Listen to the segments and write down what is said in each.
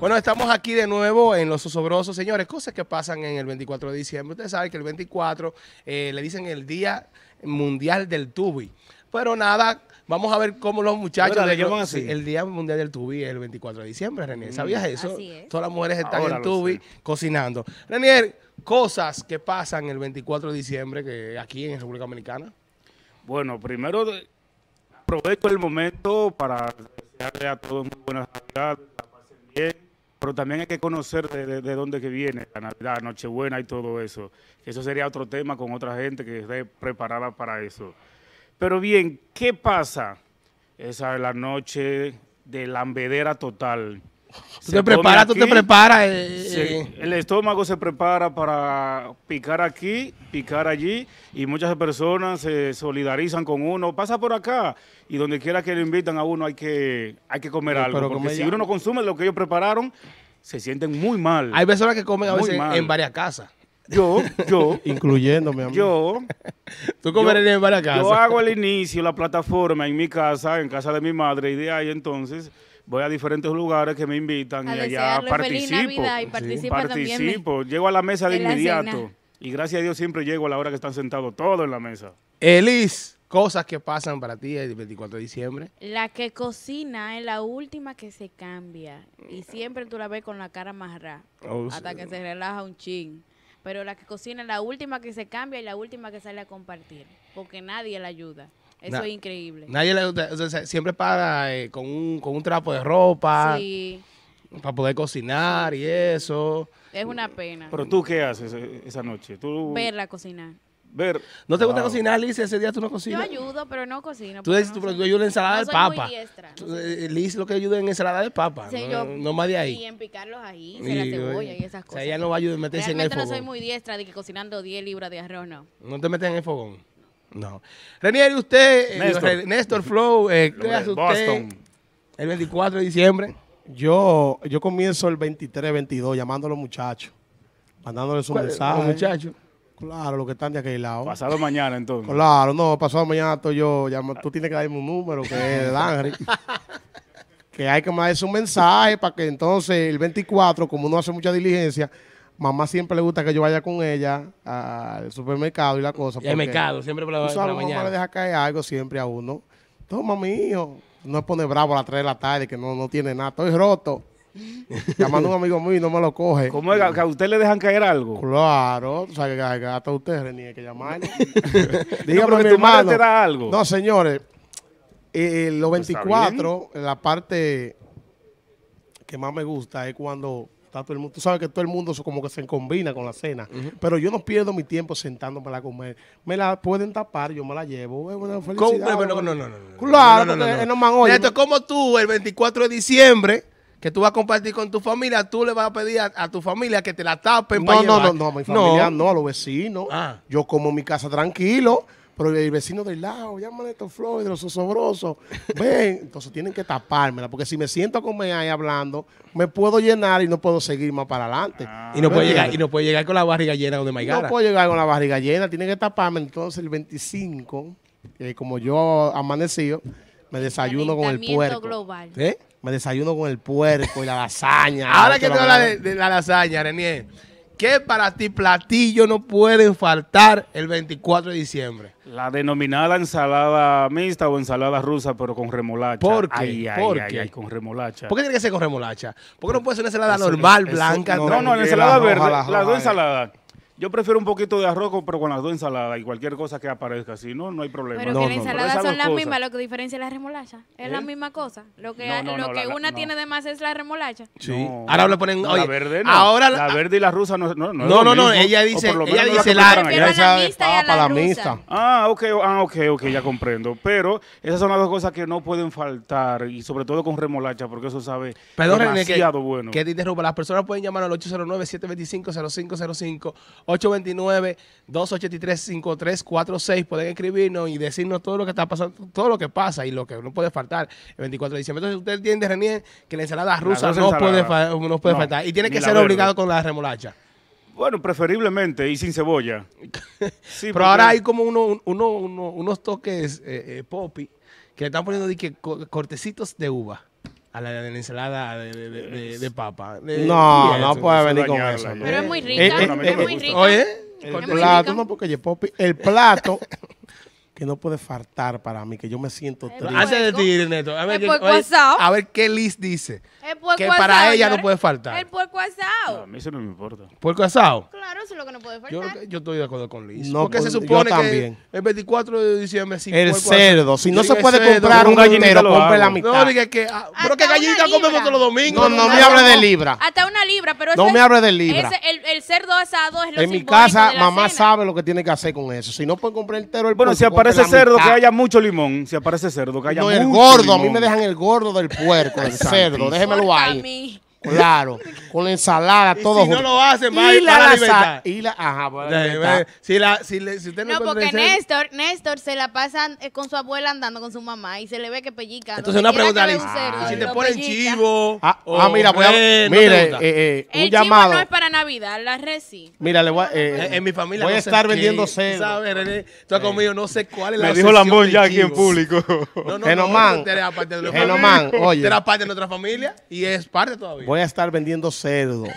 Bueno, estamos aquí de nuevo en Los Osobrosos. Señores, cosas que pasan en el 24 de diciembre. Ustedes saben que el 24 eh, le dicen el Día Mundial del Tubi. Pero nada, vamos a ver cómo los muchachos... ¿Verdad? ¿Le de- llaman así? Sí, el Día Mundial del Tubi es el 24 de diciembre, René. ¿Sabías eso? Así es. Todas las mujeres están Ahora en Tubi sé. cocinando. René, cosas que pasan el 24 de diciembre que aquí en República Dominicana. Bueno, primero aprovecho el momento para desearle a todos muy buenas navidades, pero también hay que conocer de, de- de dónde que viene la Navidad, Nochebuena y todo eso. Eso sería otro tema con otra gente que esté preparada para eso. Pero bien, ¿qué pasa? Esa es la noche de la embedera total. Tú Se te preparas, tú te preparas. eh, Sí, eh, el estómago se prepara para picar aquí, picar allí, y muchas personas se solidarizan con uno. Pasa por acá, y donde quiera que lo invitan a uno hay que, hay que comer Pero- algo. pero porque comer si ya. uno no consume lo que ellos prepararon, se sienten muy mal. Hay personas que comen a veces mal. en varias casas. Yo, yo, Incluyéndome a mí. yo, Tú comes Yo- en varias casas. yo hago el inicio, la plataforma en mi casa, en casa de mi madre, y de ahí entonces voy a diferentes lugares que me invitan A y allá participo. Navidad y participa también de- participo, llego a la mesa de inmediato. cena. Y gracias a Dios siempre llego a la hora que están sentados todos en la mesa. Elis, cosas que pasan para ti el 24 de diciembre. La que cocina es la última que se cambia. Y siempre tú la ves con la cara amarrada. Oh, hasta sí. que se relaja un chin. Pero la que cocina es la última que se cambia y la última que sale a compartir. Porque nadie la ayuda. Eso Na- es increíble. Nadie le gusta, o sea, siempre para eh, con, un, con un trapo de ropa Sí, para poder cocinar y eso. es una pena. Pero tú, ¿qué haces eh, esa noche? Tú Verla cocinar. ver. ¿No te gusta Wow. cocinar, Liz? Ese día tú no Yo cocinas. ayudo, pero no cocino. Tú dices, no tú, pero soy- ayudas en ensalada no de soy papa. muy diestra, no eh, Liz lo que ayuda en ensalada de papa. Sí, no, yo- no más de Y ahí. en picarlos ahí, Y, la eh, cebolla y esas O cosas. sea, ella no va a ayudar a meterse en el Realmente no fogón. soy muy diestra de que cocinando 10 libras de arroz, no. No te metes en el fogón. No. Renier, ¿y usted, eh, Néstor. Flow, eh, ¿qué hace usted Boston. el 24 de diciembre? Yo, yo comienzo el 23, 22 llamando a los muchachos, mandándoles un ¿Cuál- mensaje. los muchachos? Claro, los que están de aquel lado. Pasado mañana, entonces. Claro, no, pasado mañana estoy yo, llamo- tú tienes que darme un número que es de Danry. que hay que mandarse un mensaje para que entonces el 24, como uno hace mucha diligencia, mamá siempre le gusta que yo vaya con ella al supermercado y la cosa. Y al mercado, siempre por la, Tú por sabes, la mamá le deja caer algo siempre a uno. Toma, mi hijo. No pone bravo a las 3 de la tarde que no, no tiene nada. Estoy roto. Llamando a un amigo mío y no me lo coge. ¿Cómo es que a usted le dejan caer algo? Claro, tú sabes que hasta usted, René, hay que llamarle. No, Dígame, pero mi tu madre hermano. te da algo. No, señores, eh, los Pues está 24, la parte que más me gusta es cuando está todo el mundo. Tú sabes que todo el mundo como que se combina con la cena. Pero yo no pierdo mi tiempo sentándome a comer. Me la pueden tapar, yo me la llevo. Es una ¿Cómo? felicidad. No, no, ¿no? no, no, no, no. Claro, no, no, porque no, no. es normal, oye, Néstor, como tú, el 24 de diciembre, que tú vas a compartir con tu familia, tú le vas a pedir a, a tu familia que te la tapen para No, no, llevar. no, no, mi familia no, a los vecinos. Ah. Yo como mi casa tranquilo, pero el vecino del lado, llámale a estos flores, de los osobrosos, ven. Entonces tienen que tapármela, porque si me siento a comer ahí hablando, me puedo llenar y no puedo seguir más para adelante. Y no puede ¿Me llegar, y no puede llegar con la barriga llena donde No Maigara. puedo llegar con la barriga llena, tienen que taparme. Entonces el 25, que como yo amanecido, me desayuno con el puerco. global. ¿Eh? Me desayuno con el puerco y la lasaña. Ahora que la- hablas de, de la lasaña, Renier, ¿qué para ti platillos no pueden faltar el 24 de diciembre? La denominada ensalada mixta o ensalada rusa, pero con remolacha. ¿Por qué? Ay, ay, ¿Por ay, qué? ay, con remolacha. ¿Por qué tiene que ser con remolacha? ¿Por qué no puede ser una ensalada Eso- normal, eso- blanca? no, No, no, la ensalada verde, la las dos ensaladas. Yo prefiero un poquito de arroz, pero con las dos ensaladas y cualquier cosa que aparezca. Si no, no hay problema. Pero No, que no, las no. ensaladas son las mismas, lo que diferencia es la remolacha. Es la ¿Eh? misma cosa. Lo que, No, no, lo no, que la- una no. tiene de más es la remolacha. Sí. No. Ahora le ponen, No, oye, la verde no. ahora la verde y la rusa no, no, no, es No, no, ella dice- por lo ella dice la- preparan Prefiero allá. a la mixta la la. Ah, ok, ah, ok, ok, ya comprendo. Pero esas son las dos cosas que no pueden faltar y sobre todo con remolacha porque eso sabe Perdón, René, que, demasiado bueno. que te interrumpa. Las personas pueden llamar al 809-725-0505, 829-283-5346. Pueden escribirnos y decirnos todo lo que está pasando, todo lo que pasa y lo que no puede faltar el 24 de diciembre. Entonces, usted entiende, Renier, que la ensalada rusa dos no puede, fa- no puede No, faltar. Y tiene que la ser verde. obligado con la remolacha. Bueno, preferiblemente y sin cebolla. Sí, Pero porque- ahora hay como uno, uno- uno- unos toques eh, eh, poppy que le están poniendo de que co- cortecitos de uva. A la de la ensalada de, de, de- de- de papa. De- No, no puede venir con eso. ¿no? Pero es muy Eh, rica, eh, es eh, muy eh, rica. Oye, El Es plato, no, porque Yepopi- el plato que no puede faltar para mí, que yo me siento triste. Antes de ti, Neto, a ver, El qué- puerco oye, asado. a ver qué Liz dice. El puerco Que para asado, ella no puede faltar. El puerco A asado. mí eso no me importa. ¿Puerco asado? Claro, que no puede Yo, faltar. yo estoy de acuerdo con Liz. No, porque se yo supone que también. el 24 de diciembre sin El cerdo. Si no se puede el cerdo, comprar un gallinita entero, lo compre la mitad. No, diga que. ah, pero que una comemos todos los domingos. No, no No, me no, hable de no. libra. Hasta una libra, pero No ese- me hable de libra. ese- el, el cerdo asado es lo En mi casa, de la mamá cena. sabe lo que tiene que hacer con eso. Si no puede comprar entero el Bueno, puerco, si aparece cerdo, que haya mucho limón. Si aparece cerdo, que haya No, mucho el gordo. A mí me dejan el gordo del puerco, del cerdo. Déjemelo ahí. Claro. Con la ensalada, Y todo si no junto. lo hacen, va, y la, lasa- libertad. y la Ajá, va la libertad. Si, la, si, le- si usted no, No, porque cerdo- Néstor, Néstor se la pasa eh, con su abuela andando con su mamá y se le ve que pellica. Entonces, una pregunta, un cerdo, Si te ponen pellica. chivo. Ah, o ah, mira, voy a, ¿no te mire, gusta? eh, eh, un El llamado. chivo no es para Navidad, la res sí. Mira, le voy a, eh, En, mi familia voy a no estar qué, vendiendo tú cerdo. ¿Sabes, René? Tú has comido, no sé cuál es la Me dijo Lambón ya aquí en público. No, no, Genomán. no, oye. Usted era parte de nuestra familia y es parte todavía. Voy a estar vendiendo cerdo.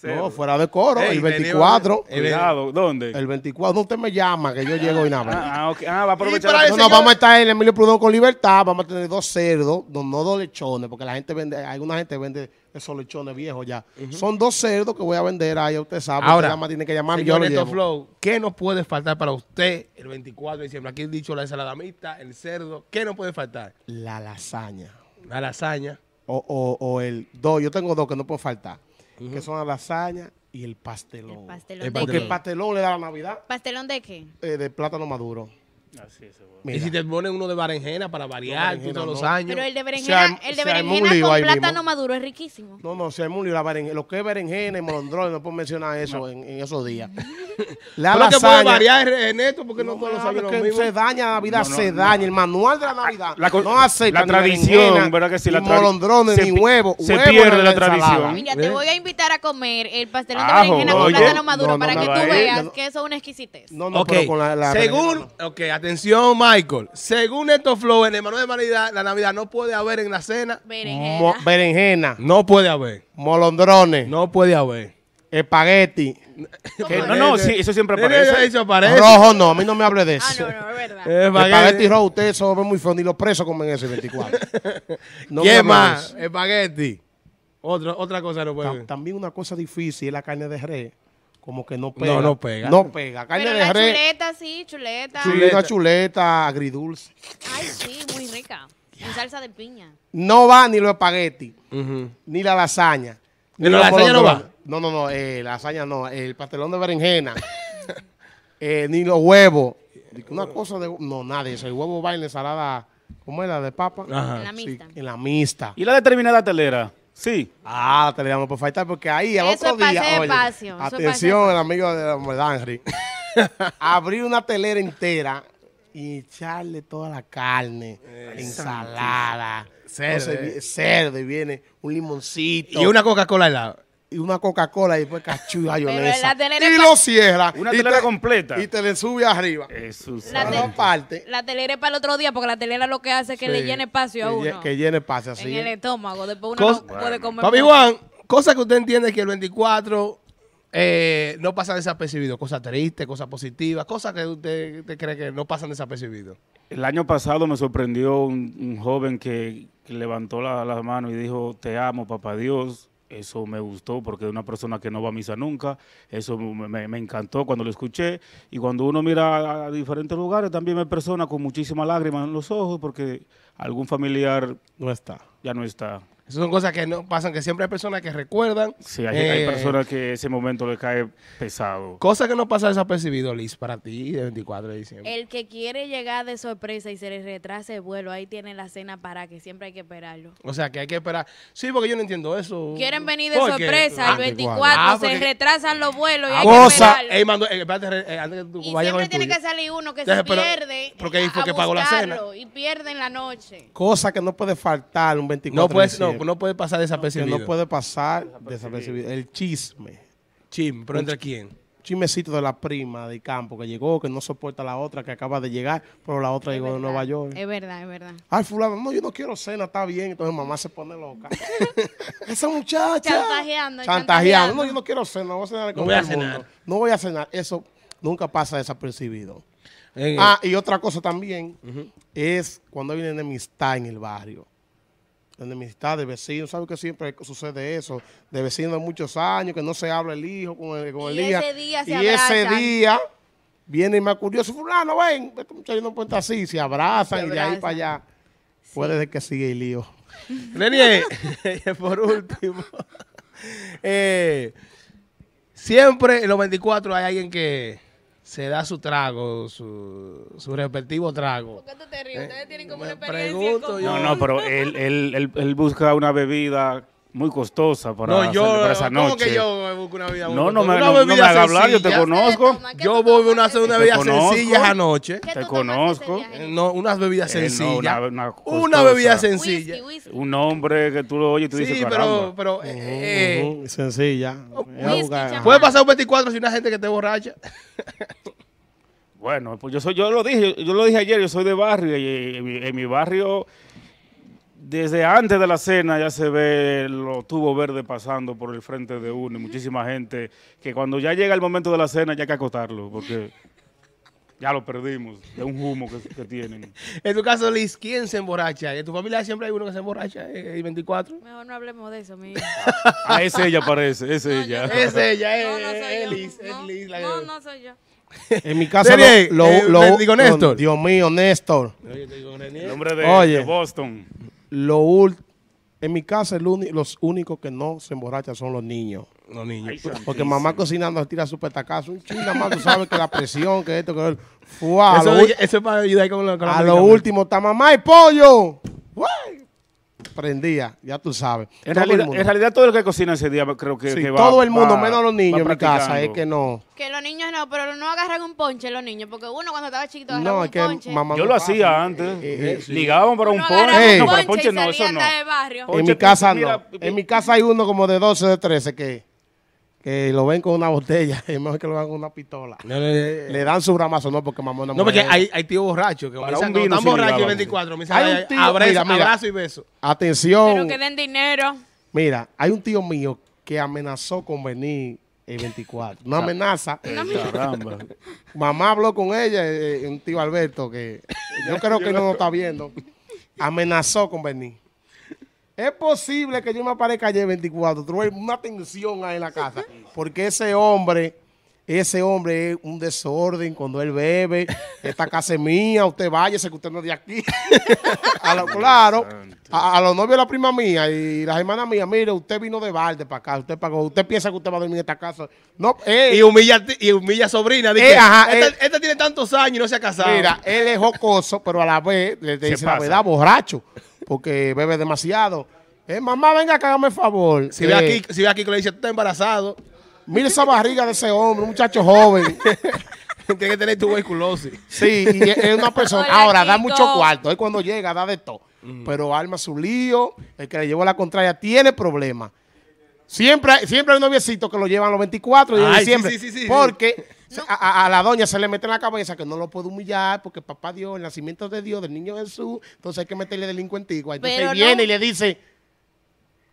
Cerdo. No, fuera de coro, Ey, el 24. tenía- Cuidado, ¿dónde? El 24. No, usted me llama, que yo llego y nada más. Ah, ah, ok. Ah, va a aprovechar. No, no, vamos a estar en Emilio Prudón con libertad. Vamos a tener dos cerdos, no, no dos lechones, porque la gente vende, alguna gente vende esos lechones viejos ya. Son dos cerdos que voy a vender ahí, usted sabe. Ahora, usted nada más tiene que llamar yo Neto llevo. Flow, ¿qué no puede faltar para usted el 24 de diciembre? Aquí he dicho la ensalada mixta, el cerdo. ¿Qué no puede faltar? La lasaña. La lasaña. O, o, o el dos, yo tengo dos que no pueden faltar. Que son la lasaña y el pastelón. El pastelón El de Porque qué? el pastelón le da la Navidad ¿Pastelón de qué? eh, de plátano maduro. Así es. Y si te ponen uno de berenjena para variar todos los años. Pero el de berenjena, el de berenjena lío con plátano mismo. maduro es riquísimo. No, no, se muy la berenjena. Lo que es berenjena y molondrones, no puedo mencionar eso en, en esos días. La Pero que puede variar en esto porque no, No, todos los no, años lo que mismo. se daña la Navidad, No, no, se no. daña. El manual de la Navidad La co- no acepta la tradición, berenjena, ¿verdad que sí? ni La tradi- molondrones, ni pi- huevo. se huevo pierde la tradición. Mira, te voy a invitar a comer el pastelón de berenjena con plátano maduro No, no, para no, que tú veas no. que eso es una exquisitez. No, no, Ok, pero con la, la según, ok, atención Michael, según Neto Flow, en el manual de Navidad, la Navidad no puede haber en la cena, Berenjena. Mo- berenjena, no puede haber, molondrones, no puede haber. Espagueti. Que- no, no, sí, eso siempre aparece. Eso aparece. Rojo no, a mí no me hable de Ah, eso. no, no, es verdad. Espagueti rojo, usted eso ve muy feo, ni los presos comen ese 24. No me ¿Quién hable de más? eso. Espagueti. Otra, otra cosa no puede Ta-. También una cosa difícil es la carne de res. Como que no pega. No, no pega. No pega. Carne Pero de la res. chuleta, sí, chuleta. chuleta. Chuleta. Una chuleta agridulce. Ay, sí, muy rica. En salsa de piña. No va ni los espaguetis, Ujú. ni la lasaña. ¿Ni la los lasaña no molondrones. No, no, no. Eh, la lasaña no. El pastelón de berenjena. eh, ni los huevos. Una cosa de... No, nada de eso. El huevo va en la ensalada... ¿Cómo es la de papa? Ajá. En la Sí, mixta. en la mixta. ¿Y la determinada telera? Sí. Ah, te le damos por faltar porque ahí al Eso otro es día, oye, espacio, eso es pase de atención, el amigo de la Modangri, abrir una telera entera y echarle toda la carne, ensalada, Cerdo, eh. cerdo y viene un limoncito Y una Coca-Cola al lado. Y una Coca-Cola y después cachú y mayonesa la telera y lo cierra Una y telera te- completa. y te le sube arriba. Eso sí. La La te- dos partes. La telera es para el otro día porque la telera lo que hace es que le llene espacio a uno. Que llene espacio así. en el estómago. Después uno Cos- no puede comer. Papi. Juan, cosa que usted entiende que el 24 eh, no pasa desapercibido. Cosas tristes, cosas positivas, cosas que usted, usted cree que no pasan desapercibidos. El año pasado me sorprendió un, un joven que, que levantó la, la mano y dijo, te amo, papá Dios. Eso me gustó porque es una persona que no va a misa nunca. Eso me, encantó cuando lo escuché. Y cuando uno mira a, a diferentes lugares, también hay personas con muchísimas lágrimas en los ojos porque algún familiar No está. ya no está. Esas son cosas que no pasan, que siempre hay personas que recuerdan. Sí, hay, hay Eh, personas que ese momento le cae pesado. Cosas que no pasan desapercibido, Liz, para ti, de 24 de diciembre. El que quiere llegar de sorpresa y se le retrase el vuelo, ahí tiene la cena para que siempre hay que esperarlo. O sea, que hay que esperar. Sí, porque yo no entiendo eso. Quieren venir de sorpresa Ah, el 24, Ah, se porque- retrasan los vuelos y Ah, hay cosa. que esperarlo. Ey, mando, eh, espérate, eh, antes que tú y vayas siempre tiene tuyo. que salir uno que Entonces, se pero- pierde porque fue a pagó la cena. y pierde en la noche. Cosa que no puede faltar un 24 No de puede, diciembre. no puede pasar que desapercibido. no puede pasar desapercibido. El chisme. Chim, pero ¿entre quién? chismecito de la prima de campo que llegó, que no soporta a la otra, que acaba de llegar, pero la otra Es llegó de Nueva York. Es verdad, es verdad. Ay, fulano, no, yo no quiero cena, está bien. Entonces mamá se pone loca. Esa muchacha. Chantajeando, Chantajeando. chantajeando. No, yo no quiero cenar, voy a cenar con voy a todo el mundo. cenar. No voy a cenar. Eso nunca pasa desapercibido. En- Ah, y otra cosa también es cuando hay una enemistad en el barrio. De vecinos, ¿sabes que siempre sucede eso? De vecinos de muchos años, que no se habla el hijo con el, con el Y hija. ese día se y ese día viene y más curioso, fulano, ven, este muchacho no puede estar así, se abrazan Se y de ahí para allá. Puede ser que siga el lío. Renier, por último, eh, siempre en los 24 hay alguien que se da su trago, su, su respectivo trago. qué tú te ríes? Ustedes tienen como una experiencia pregunto yo. No, no, pero él, él, él, él busca una bebida muy costosa para, No, yo, celebrar esa ¿cómo noche. que yo me busco una vida No, no me, no, me hablar, yo te conozco. ¿Qué Yo voy a tomas una, ese una día? bebida conozco. sencilla anoche. ¿Qué Te conozco. No, unas bebidas Eh, no, sencillas. una- una, una costosa. bebida sencilla. whisky. Un nombre que tú lo oyes y tú Sí, dices, pero, caramba. pero eh, eh, sencilla. whisky, champán. puede pasar un 24 si una gente que esté borracha. Bueno, pues yo soy, yo lo dije, yo, yo lo dije ayer, yo soy de barrio y en mi, en mi barrio desde antes de la cena ya se ve los tubos verdes pasando por el frente de uno y muchísima gente que cuando ya llega el momento de la cena ya hay que acotarlo porque ya lo perdimos de un humo que, que tienen. En tu caso, Liz, ¿quién se emborracha? En tu familia siempre hay uno que se emborracha eh, el 24. Mejor no hablemos de eso, mi Ah, es ella parece, es ella. Es ella, No, es, no soy es yo. Liz, es No, Liz. la- no, no soy yo. En mi casa, Serie, lo, eh, lo- digo Néstor. Dios mío, Néstor. Oye, te digo, Renier. El nombre de, Oye. de Boston. Lo en mi casa, el los únicos que no se emborrachan son los niños. No, niño. Ay, Porque mamá cocinando tira su petacazo. Un nada más, tú sabes que la presión, que esto, que lo Fua, a Eso, lo, ul- eso es para ayudar con, los a lo último está mamá y pollo. Prendía, ya tú sabes. En Todo el realidad, mundo. en realidad todo el que cocina ese día creo que, Sí, que va todo el mundo, va- menos los niños en mi casa, es que no. Que los niños no, pero no agarran un ponche los niños, porque uno cuando estaba chiquito agarraba No, un es que ponche. mamá Yo lo pasa. hacía antes. Eh, eh, sí. Ligaban para un ponche. No, para ponche no, eso no. En mi casa mira, no. En mi casa hay uno como de 12, de 13 que, que lo ven con una botella. Es mejor que lo vean con una pistola. No, no, eh, Le dan su bramazo, no, porque mamá no no, porque hay, hay tíos borrachos que Para un vino están borrachos el ligaban. 24. Me Hay un tío- abrazo, mira, mira. abrazo y beso. Atención. Pero que den dinero. Mira, hay un tío mío que amenazó con venir el 24. Una amenaza. Caramba. Mamá habló con ella, eh, un tío Alberto, que yo creo que no lo está viendo. Amenazó con venir. Es posible que yo me aparezca ayer 24. Tuve una tensión ahí en la casa. Porque ese hombre, ese hombre es un desorden cuando él bebe. Esta casa es mía, usted váyase que usted no es de aquí. A lo- claro, a, a los novios de la prima mía y las hermanas mías, mire, usted vino de balde para acá, usted pagó, usted piensa que usted va a dormir en esta casa. No, ey, Y humilla, y humilla sobrina. Dice, Eh, ajá, esta, eh. esta tiene tantos años y no se ha casado. Mira, él es jocoso, pero a la vez le dice la verdad, borracho, porque bebe demasiado. Eh, mamá, venga, que hágame favor. si, Eh, ve aquí, si ve aquí que le dice, tú estás embarazado, Mire esa barriga de ese hombre, un muchacho joven. tienes que tener tuberculosis. Sí, y es es una persona. Hola, Ahora, da mucho cuarto. Él cuando llega, da de todo. Pero arma su lío. El que le llevó la contraria tiene problemas. Siempre, hay- siempre hay un noviecito que lo llevan los 24 de Ay, diciembre. sí, sí, sí, sí. porque a, la doña se le mete en la cabeza que no lo puede humillar porque papá Dios, el nacimiento de Dios, del niño Jesús, entonces hay que meterle delincuentico. Entonces Pero viene y le dice,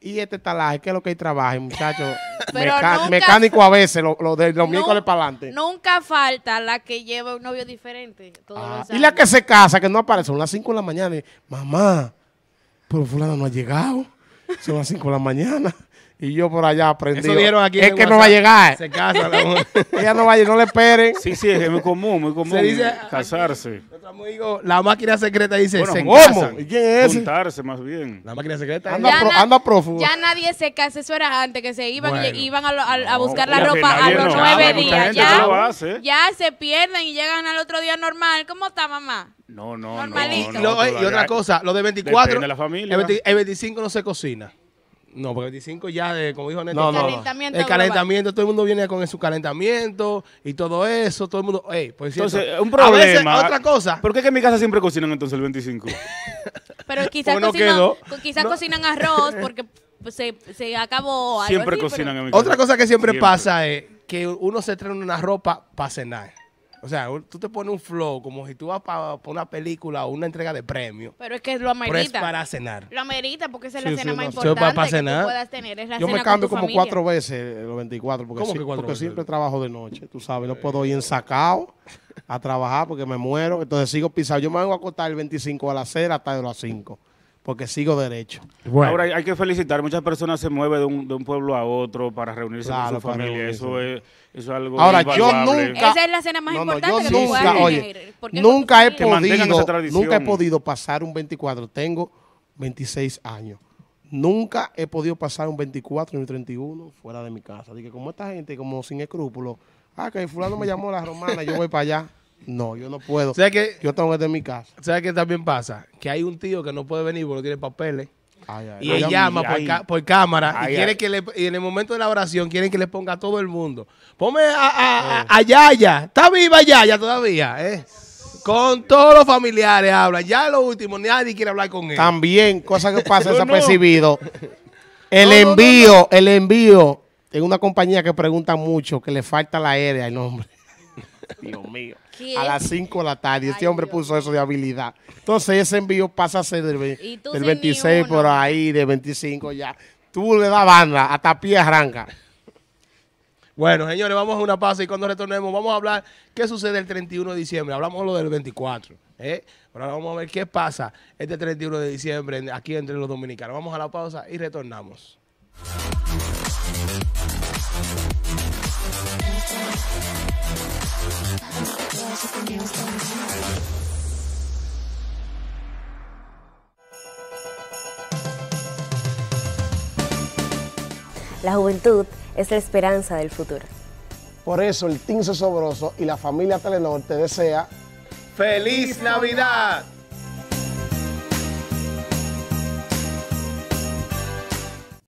y este talaje, ¿qué es lo que hay trabajo, muchacho? Pero Meca- nunca- mecánico a veces, lo, lo de los miércoles para adelante. Nunca falta la que lleva un novio diferente. Todos Ah, los y la que se casa, que no aparece, son las 5 de la mañana. y, Mamá, pero fulano no ha llegado. Son las 5 de la mañana. Y yo por allá aprendí. Eso dieron aquí en Es que no va a llegar. Se casa la mujer. Ella no va a llegar, no le esperen. Sí, sí, es muy común, muy común Se dice- casarse. Nuestro amigo, la máquina secreta dice, Bueno, se ¿cómo? casan. ¿Y quién es ese? Juntarse más bien. La máquina secreta. Anda, Ya pro- na- anda prófugo. Ya nadie se casa, eso era antes, que se iban Bueno. y iban a, lo- a- a No, buscar la ropa a los no. nueve días. Ya, que lo hace. ya se pierden y llegan al otro día normal. ¿Cómo está, mamá? No, no, Normalito. no. Y no, lo- y todavía- otra cosa, lo de 24, Depende de la familia. El, 20 el 25 no se cocina. No, porque el 25 ya, de, como dijo Neto, No, El no. calentamiento el global. calentamiento, todo el mundo viene con su calentamiento y todo eso, todo el mundo, ey, por cierto, Entonces, un a veces, problema. otra cosa, ¿Por qué que en mi casa siempre cocinan entonces el 25? Pero quizás, Pues cocinan, quedó. quizás No. cocinan arroz porque pues, se, se acabó algo Siempre así, cocinan pero- en mi casa. otra cosa que siempre, Siempre. pasa es que uno se trae una ropa para cenar. O sea, tú te pones un flow como si tú vas para una película o una entrega de premio. Pero es que lo Pero es amerita. para cenar. Lo amerita porque esa es Sí, la sí, cena más no, sí. Para- importante que tú puedas tener. Es la Yo cena me con cambio tu como familia. cuatro veces los 24 porque, ¿Cómo sí- que cuatro porque veces? siempre trabajo de noche, tú sabes, no puedo ir ensacado a trabajar porque me muero, entonces sigo pisado. Yo me vengo a acostar el 25 a las 6 hasta de las 5 porque sigo derecho. Ahora hay, que felicitar, muchas personas se mueven de un, de un pueblo a otro para reunirse Claro, con su familia. Eso es, eso es algo Ahora, yo nunca- Esa es la cena más No, no, importante yo que tú nunca, oye, Nunca he podido, nunca he podido pasar un 24. Tengo 26 años. Nunca he podido pasar un 24 ni un 31 fuera de mi casa. Así que como esta gente, como sin escrúpulos, ah, que fulano me llamó la romana, yo voy para allá. No, yo no puedo. O sea que, Yo tengo que estar en mi casa. ¿sabes qué también pasa? Que hay un tío que no puede venir porque no tiene papeles. Ay, ay, Y él llama por, ay. ca- por cámara Ay, y quiere que le y en el momento de la oración quieren que le ponga a todo el mundo. Ponme a, a, a- a Yaya. Está viva Yaya todavía, ¿eh? Con todos los familiares hablan. Ya lo último, nadie quiere hablar con él. También, cosa que pasa no. desapercibido. El No, no, no, envío, el envío en una compañía que pregunta mucho que le falta la aérea el nombre. Dios mío. ¿Quién? A las 5 de la tarde. Este Ay, hombre Dios puso eso de habilidad. Entonces ese envío pasa a ser del, ve- Y tú del sin 26 ni por ahí, de 25 ya. Tú le das banda, hasta pie arranca. Bueno, señores, vamos a una pausa y cuando retornemos vamos a hablar qué sucede el 31 de diciembre. Hablamos lo del 24, ¿eh? Pero ahora vamos a ver qué pasa este 31 de diciembre aquí entre los dominicanos. Vamos a la pausa y retornamos. La juventud es la esperanza del futuro. Por eso el Team Sobroso y la familia Telenor te desea ¡Feliz Navidad!